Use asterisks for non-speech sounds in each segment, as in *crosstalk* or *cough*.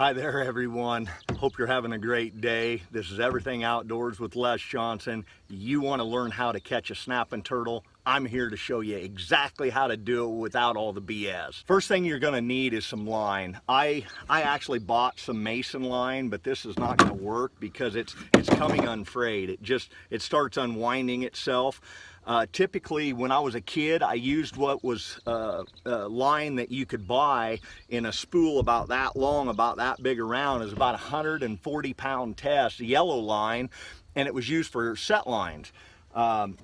Hi there everyone. Hope you're having a great day. This is Everything Outdoors with Les Johnson. You want to learn how to catch a snapping turtle? I'm here to show you exactly how to do it without all the BS. First thing you're going to need is some line. I I actually bought some mason line, but this is not going to work because it's it's coming unfrayed. It just it starts unwinding itself. Uh, typically, when I was a kid, I used what was uh, a line that you could buy in a spool about that long, about that big around. is about a 140 pound test, yellow line, and it was used for set lines. Um,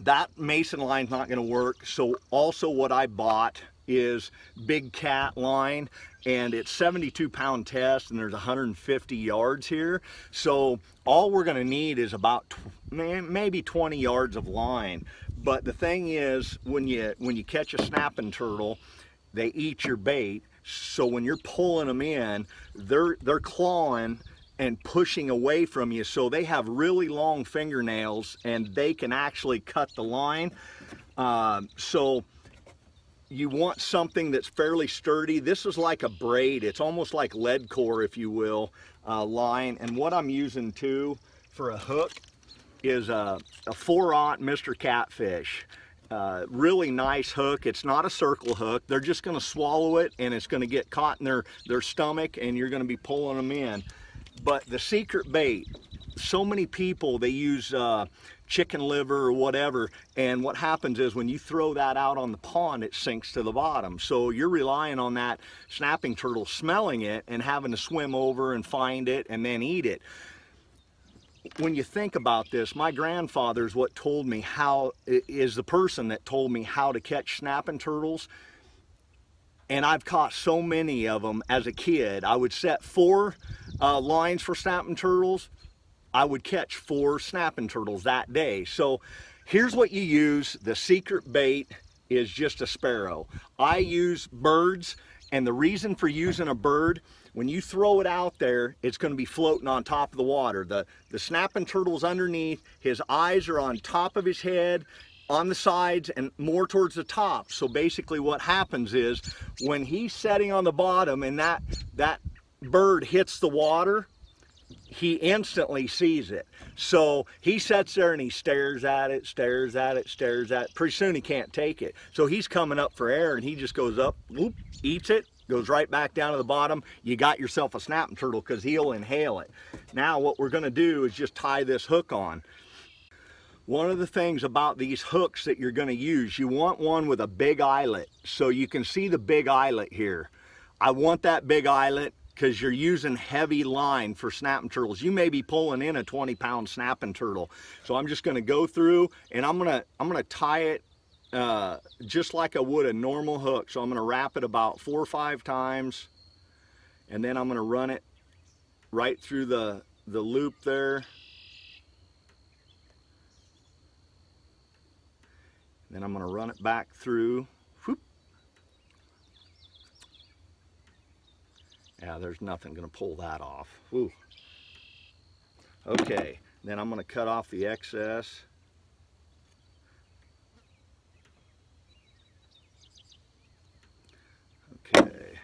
that mason line's not going to work. So also what I bought is Big Cat line and it's 72 pound test and there's 150 yards here. So all we're gonna need is about maybe 20 yards of line. But the thing is when you when you catch a snapping turtle, they eat your bait. So when you're pulling them in, they're they're clawing and pushing away from you. So they have really long fingernails and they can actually cut the line. Um, so you want something that's fairly sturdy. This is like a braid. It's almost like lead core, if you will, uh, line. And what I'm using too for a hook is a, a 4-aught Mr. Catfish. Uh, really nice hook. It's not a circle hook. They're just going to swallow it and it's going to get caught in their, their stomach and you're going to be pulling them in. But the secret bait, so many people, they use uh, chicken liver or whatever. And what happens is when you throw that out on the pond, it sinks to the bottom. So you're relying on that snapping turtle smelling it and having to swim over and find it and then eat it. When you think about this, my grandfather is what told me how, is the person that told me how to catch snapping turtles. And I've caught so many of them as a kid. I would set four uh, lines for snapping turtles I would catch four snapping turtles that day. So here's what you use. The secret bait is just a sparrow. I use birds and the reason for using a bird, when you throw it out there, it's gonna be floating on top of the water. The, the snapping turtle's underneath, his eyes are on top of his head, on the sides and more towards the top. So basically what happens is when he's setting on the bottom and that, that bird hits the water, he instantly sees it. So he sits there and he stares at it, stares at it, stares at it. Pretty soon he can't take it. So he's coming up for air and he just goes up, whoop, eats it, goes right back down to the bottom. You got yourself a snapping turtle because he'll inhale it. Now what we're gonna do is just tie this hook on. One of the things about these hooks that you're gonna use, you want one with a big eyelet. So you can see the big eyelet here. I want that big eyelet because you're using heavy line for snapping turtles. You may be pulling in a 20 pound snapping turtle. So I'm just gonna go through and I'm gonna, I'm gonna tie it uh, just like I would a normal hook. So I'm gonna wrap it about four or five times and then I'm gonna run it right through the, the loop there. Then I'm gonna run it back through Yeah, there's nothing going to pull that off. Ooh. Okay, then I'm going to cut off the excess. Okay.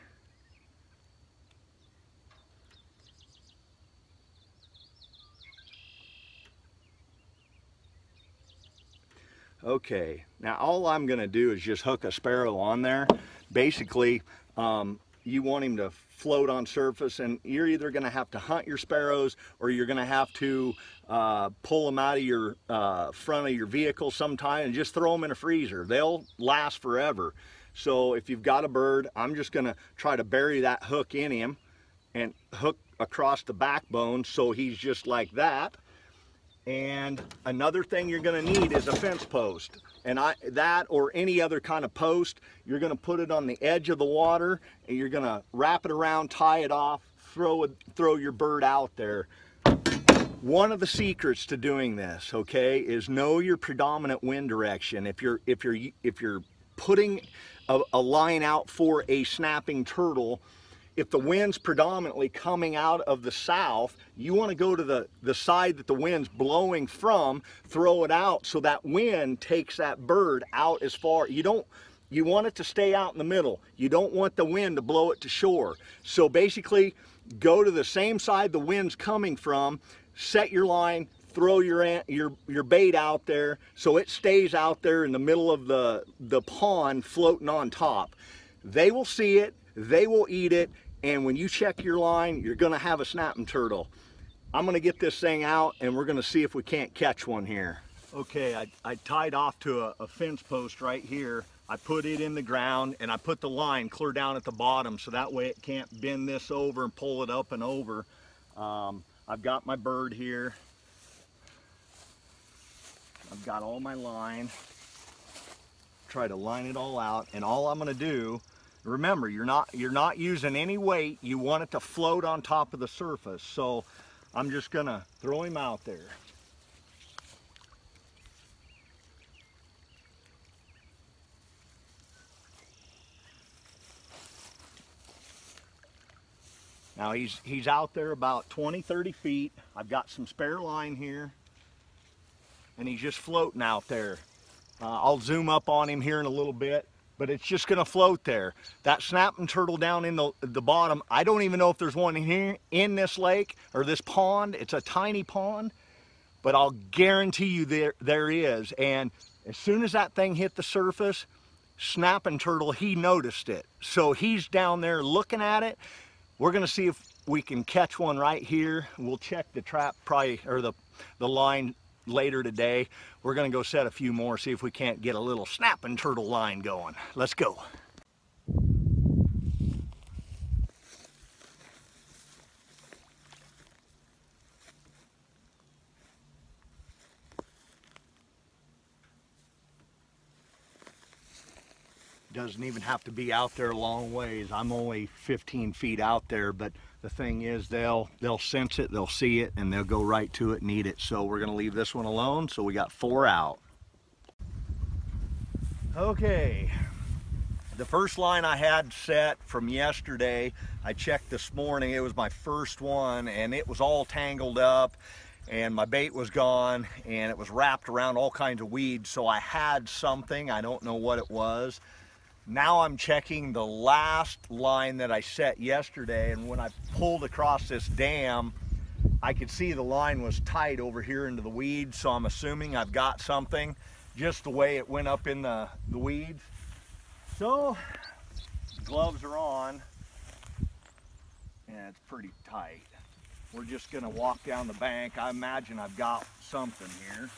Okay, now all I'm going to do is just hook a sparrow on there. Basically, um, you want him to float on surface and you're either going to have to hunt your sparrows or you're going to have to uh, pull them out of your uh, front of your vehicle sometime and just throw them in a freezer. They'll last forever. So if you've got a bird, I'm just going to try to bury that hook in him and hook across the backbone so he's just like that. And another thing you're going to need is a fence post and I that or any other kind of post you're going to put it on the edge of the water and you're going to wrap it around tie it off throw it throw your bird out there. One of the secrets to doing this okay is know your predominant wind direction. If you're if you're if you're putting a, a line out for a snapping turtle if the wind's predominantly coming out of the south, you want to go to the, the side that the wind's blowing from, throw it out so that wind takes that bird out as far. You don't you want it to stay out in the middle. You don't want the wind to blow it to shore. So basically, go to the same side the wind's coming from, set your line, throw your your your bait out there so it stays out there in the middle of the the pond floating on top. They will see it, they will eat it, and when you check your line, you're gonna have a snapping turtle. I'm gonna get this thing out and we're gonna see if we can't catch one here. Okay, I, I tied off to a, a fence post right here. I put it in the ground and I put the line clear down at the bottom so that way it can't bend this over and pull it up and over. Um, I've got my bird here. I've got all my line. Try to line it all out and all I'm gonna do, remember you're not, you're not using any weight, you want it to float on top of the surface. So I'm just gonna throw him out there. Now he's, he's out there about 20, 30 feet. I've got some spare line here and he's just floating out there. Uh, I'll zoom up on him here in a little bit, but it's just gonna float there. That snapping turtle down in the, the bottom, I don't even know if there's one in here in this lake or this pond. It's a tiny pond, but I'll guarantee you there, there is. And as soon as that thing hit the surface, snapping turtle, he noticed it. So he's down there looking at it we're gonna see if we can catch one right here. We'll check the trap probably, or the, the line later today. We're gonna go set a few more, see if we can't get a little snapping turtle line going. Let's go. Doesn't even have to be out there a long ways. I'm only 15 feet out there, but the thing is they'll they'll sense it, they'll see it, and they'll go right to it and eat it. So we're gonna leave this one alone. So we got four out. Okay, the first line I had set from yesterday, I checked this morning, it was my first one and it was all tangled up and my bait was gone and it was wrapped around all kinds of weeds. So I had something, I don't know what it was. Now I'm checking the last line that I set yesterday and when I pulled across this dam, I could see the line was tight over here into the weeds, so I'm assuming I've got something just the way it went up in the, the weeds. So, gloves are on, and it's pretty tight. We're just gonna walk down the bank. I imagine I've got something here.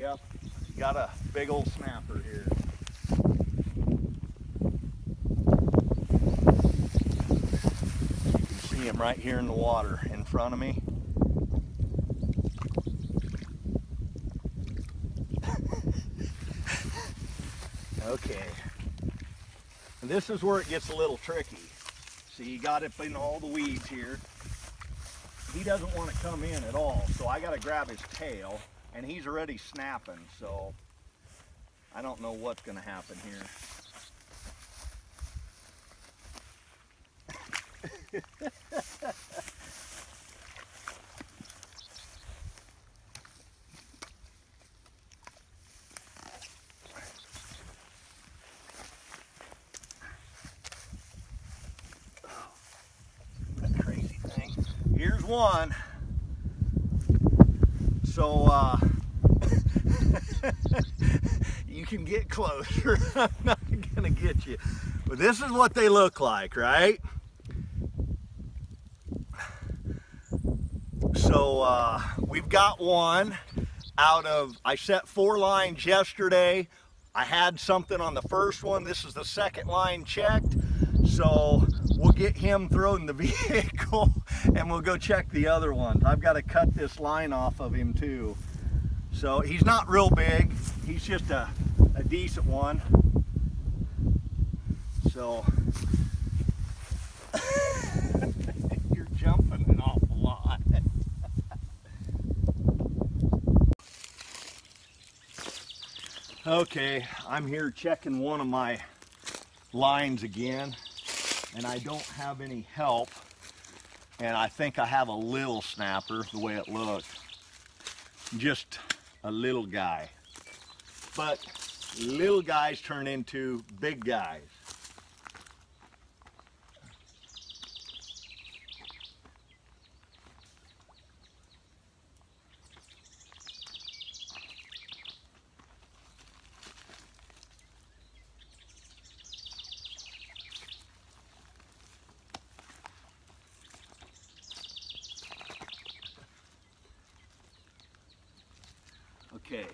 Yep, got a big old snapper here. You can see him right here in the water in front of me. *laughs* okay. This is where it gets a little tricky. See, you got it in all the weeds here. He doesn't want to come in at all, so I got to grab his tail and he's already snapping, so I don't know what's going to happen here. *laughs* Here's one. So uh, *laughs* you can get closer. *laughs* I'm not gonna get you. But this is what they look like, right? So uh, we've got one out of, I set four lines yesterday. I had something on the first one. This is the second line checked. So we'll get him thrown the *laughs* vehicle and we'll go check the other ones. I've got to cut this line off of him too. So he's not real big. He's just a, a decent one. So *laughs* you're jumping an awful lot. *laughs* okay, I'm here checking one of my lines again and I don't have any help. And I think I have a little snapper, the way it looks. Just a little guy. but little guys turn into big guys. Okay.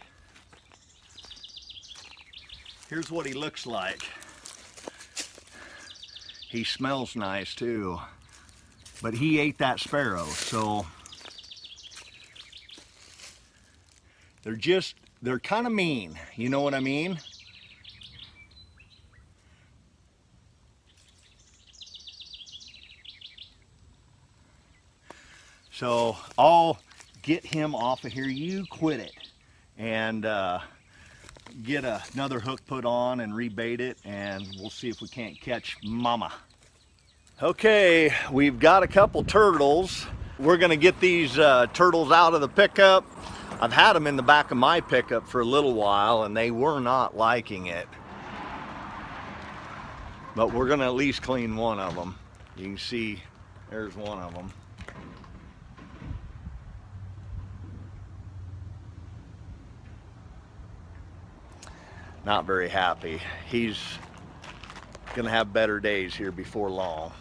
Here's what he looks like. He smells nice too. But he ate that sparrow, so they're just they're kind of mean. You know what I mean? So I'll get him off of here. You quit it and uh, get a, another hook put on and rebait it and we'll see if we can't catch mama. Okay, we've got a couple turtles. We're gonna get these uh, turtles out of the pickup. I've had them in the back of my pickup for a little while and they were not liking it. But we're gonna at least clean one of them. You can see there's one of them. Not very happy. He's gonna have better days here before long.